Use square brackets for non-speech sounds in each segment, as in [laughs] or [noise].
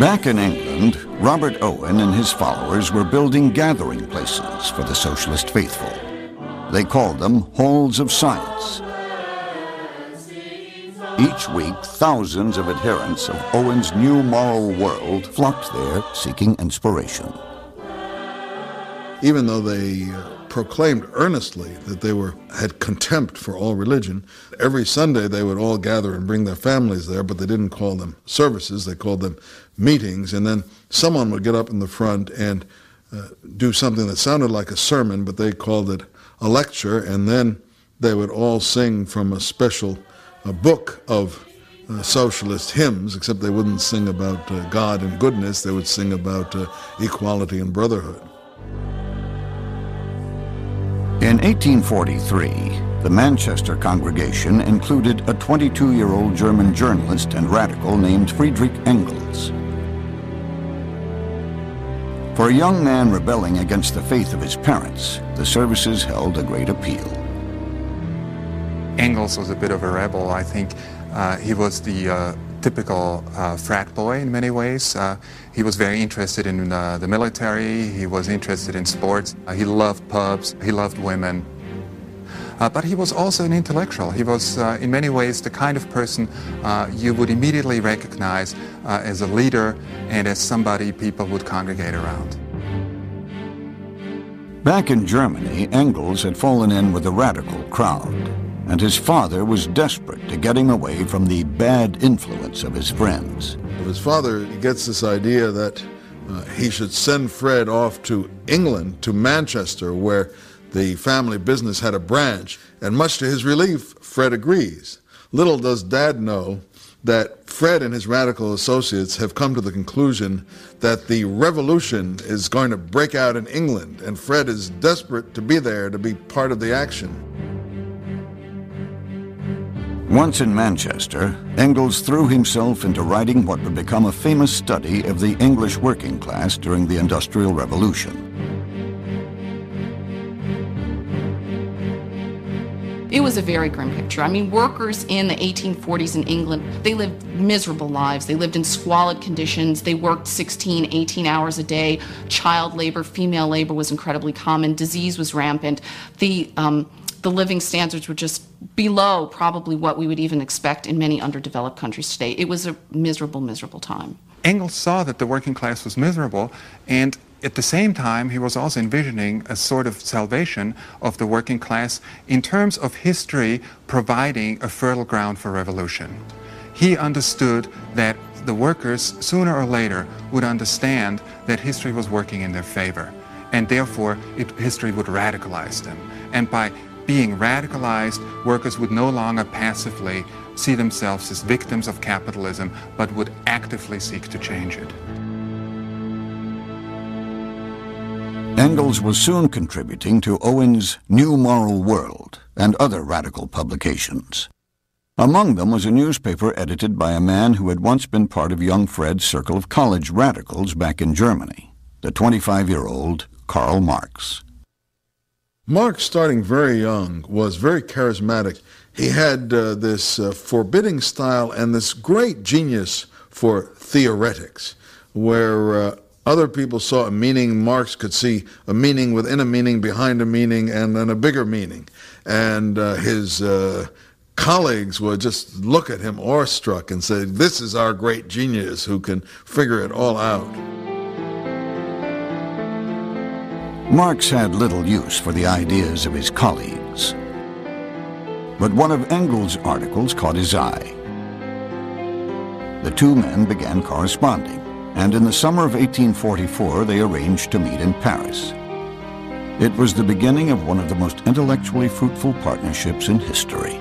Back in England, Robert Owen and his followers were building gathering places for the socialist faithful. They called them halls of science. Each week, thousands of adherents of Owen's new moral world flocked there seeking inspiration. Even though they uh, proclaimed earnestly that they were had contempt for all religion. Every Sunday they would all gather and bring their families there, but they didn't call them services, they called them meetings, and then someone would get up in the front and uh, do something that sounded like a sermon, but they called it a lecture, and then they would all sing from a special a book of uh, socialist hymns, except they wouldn't sing about uh, God and goodness, they would sing about uh, equality and brotherhood. 1843, the Manchester congregation included a 22-year-old German journalist and radical named Friedrich Engels. For a young man rebelling against the faith of his parents, the services held a great appeal. Engels was a bit of a rebel. I think uh, he was the uh, typical uh, frat boy in many ways. Uh, he was very interested in uh, the military, he was interested in sports, uh, he loved pubs, he loved women. Uh, but he was also an intellectual. He was, uh, in many ways, the kind of person you would immediately recognize as a leader and as somebody people would congregate around. Back in Germany, Engels had fallen in with a radical crowd and his father was desperate to get him away from the bad influence of his friends. His father gets this idea that uh, he should send Fred off to England, to Manchester, where the family business had a branch, and much to his relief, Fred agrees. Little does Dad know that Fred and his radical associates have come to the conclusion that the revolution is going to break out in England, and Fred is desperate to be there to be part of the action. Once in Manchester, Engels threw himself into writing what would become a famous study of the English working class during the Industrial Revolution. It was a very grim picture. I mean, workers in the 1840s in England, they lived miserable lives. They lived in squalid conditions. They worked 16, 18 hours a day. Child labor, female labor was incredibly common. Disease was rampant. The um, the living standards were just below probably what we would even expect in many underdeveloped countries today. It was a miserable, miserable time. Engels saw that the working class was miserable, and at the same time, he was also envisioning a sort of salvation of the working class in terms of history providing a fertile ground for revolution. He understood that the workers, sooner or later, would understand that history was working in their favor, and therefore it, history would radicalize them. And by being radicalized, workers would no longer passively see themselves as victims of capitalism, but would actively seek to change it. Engels was soon contributing to Owen's New Moral World and other radical publications. Among them was a newspaper edited by a man who had once been part of young Fred's circle of college radicals back in Germany, the 25-year-old Karl Marx. Marx, starting very young, was very charismatic. He had uh, this uh, forbidding style and this great genius for theoretics, where uh, other people saw a meaning, Marx could see a meaning within a meaning, behind a meaning, and then a bigger meaning. And uh, his uh, colleagues would just look at him awestruck and say, This is our great genius who can figure it all out. Marx had little use for the ideas of his colleagues. But one of Engels' articles caught his eye. The two men began corresponding, and in the summer of 1844 they arranged to meet in Paris. It was the beginning of one of the most intellectually fruitful partnerships in history.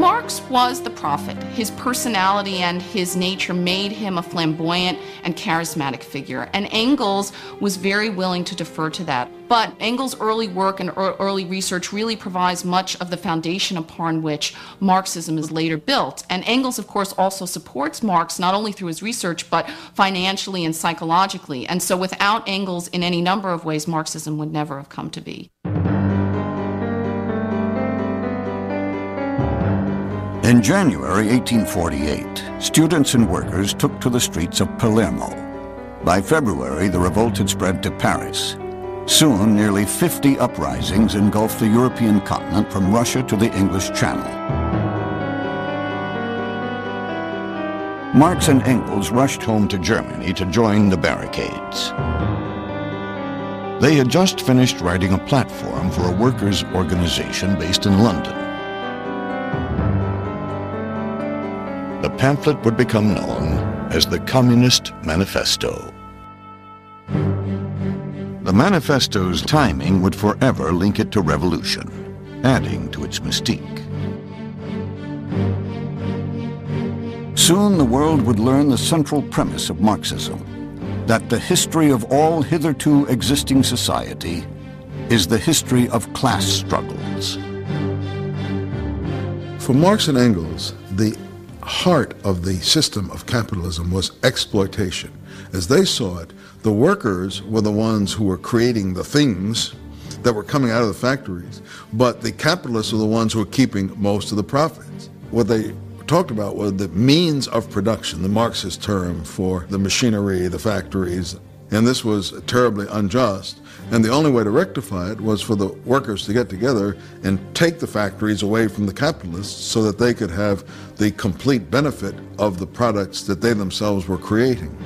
Marx was the prophet. His personality and his nature made him a flamboyant and charismatic figure, and Engels was very willing to defer to that. But Engels' early work and early research really provides much of the foundation upon which Marxism is later built. And Engels, of course, also supports Marx not only through his research, but financially and psychologically. And so without Engels, in any number of ways, Marxism would never have come to be. In January 1848, students and workers took to the streets of Palermo. By February, the revolt had spread to Paris. Soon, nearly 50 uprisings engulfed the European continent from Russia to the English Channel. Marx and Engels rushed home to Germany to join the barricades. They had just finished writing a platform for a workers' organization based in London. Pamphlet would become known as the Communist Manifesto. The manifesto's timing would forever link it to revolution, adding to its mystique. Soon the world would learn the central premise of Marxism, that the history of all hitherto existing society is the history of class struggles. For Marx and Engels, the heart of the system of capitalism was exploitation. As they saw it, the workers were the ones who were creating the things that were coming out of the factories, but the capitalists were the ones who were keeping most of the profits. What they talked about were the means of production, the Marxist term for the machinery, the factories, and this was terribly unjust. And the only way to rectify it was for the workers to get together and take the factories away from the capitalists so that they could have the complete benefit of the products that they themselves were creating.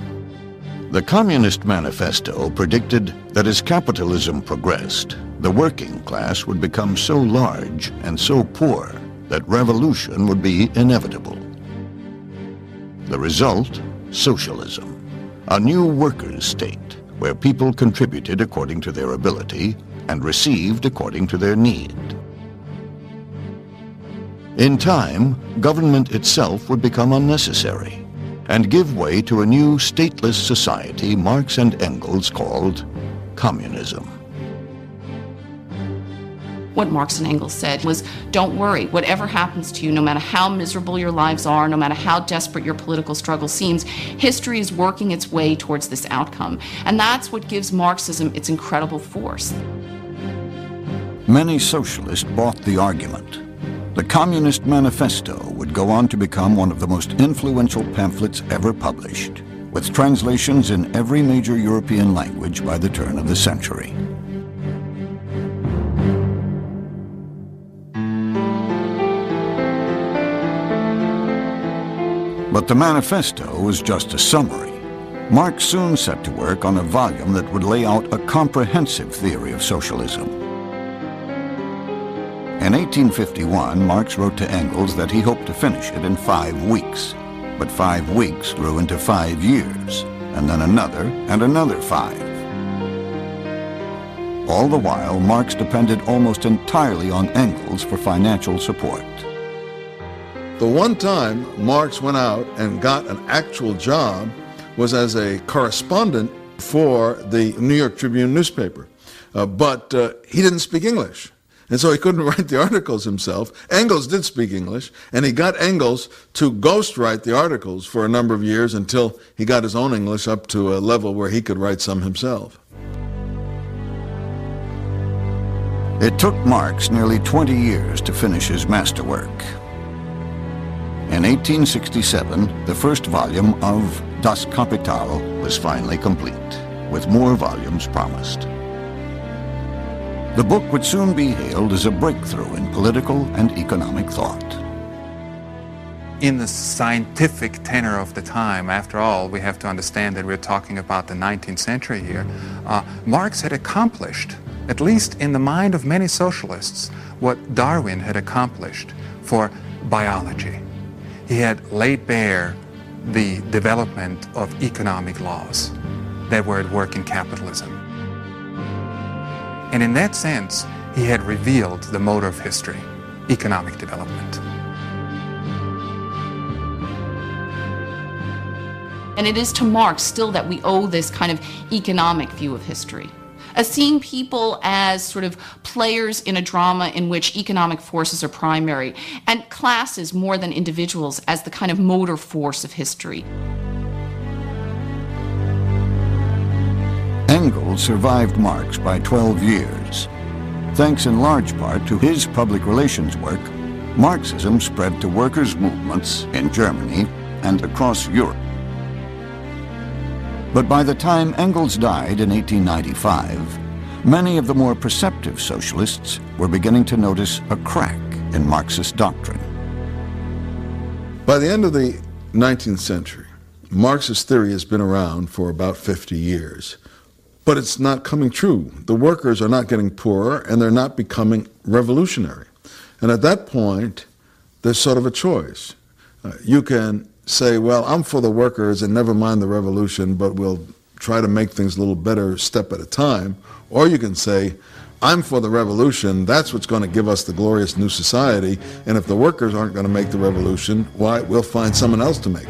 The Communist Manifesto predicted that as capitalism progressed, the working class would become so large and so poor that revolution would be inevitable. The result? Socialism. A new workers' state where people contributed according to their ability and received according to their need. In time, government itself would become unnecessary and give way to a new stateless society Marx and Engels called communism. What Marx and Engels said was don't worry, whatever happens to you, no matter how miserable your lives are, no matter how desperate your political struggle seems, history is working its way towards this outcome. And that's what gives Marxism its incredible force. Many socialists bought the argument. The Communist Manifesto would go on to become one of the most influential pamphlets ever published, with translations in every major European language by the turn of the century. But the manifesto was just a summary. Marx soon set to work on a volume that would lay out a comprehensive theory of socialism. In 1851, Marx wrote to Engels that he hoped to finish it in five weeks. But five weeks grew into five years, and then another and another five. All the while, Marx depended almost entirely on Engels for financial support. The one time Marx went out and got an actual job was as a correspondent for the New York Tribune newspaper. Uh, but uh, he didn't speak English. And so he couldn't [laughs] write the articles himself. Engels did speak English, and he got Engels to ghostwrite the articles for a number of years until he got his own English up to a level where he could write some himself. It took Marx nearly 20 years to finish his masterwork. In 1867, the first volume of Das Kapital was finally complete, with more volumes promised. The book would soon be hailed as a breakthrough in political and economic thought. In the scientific tenor of the time, after all, we have to understand that we're talking about the 19th century here, uh, Marx had accomplished, at least in the mind of many socialists, what Darwin had accomplished for biology he had laid bare the development of economic laws that were at work in capitalism. And in that sense, he had revealed the motor of history, economic development. And it is to Marx still that we owe this kind of economic view of history as seeing people as sort of players in a drama in which economic forces are primary, and classes more than individuals as the kind of motor force of history. Engels survived Marx by 12 years. Thanks in large part to his public relations work, Marxism spread to workers' movements in Germany and across Europe. But by the time Engels died in 1895, many of the more perceptive socialists were beginning to notice a crack in Marxist doctrine. By the end of the 19th century, Marxist theory has been around for about 50 years, but it's not coming true. The workers are not getting poorer and they're not becoming revolutionary. And at that point, there's sort of a choice. Uh, you can say, well, I'm for the workers and never mind the revolution, but we'll try to make things a little better step at a time. Or you can say, I'm for the revolution. That's what's going to give us the glorious new society. And if the workers aren't going to make the revolution, why, we'll find someone else to make it.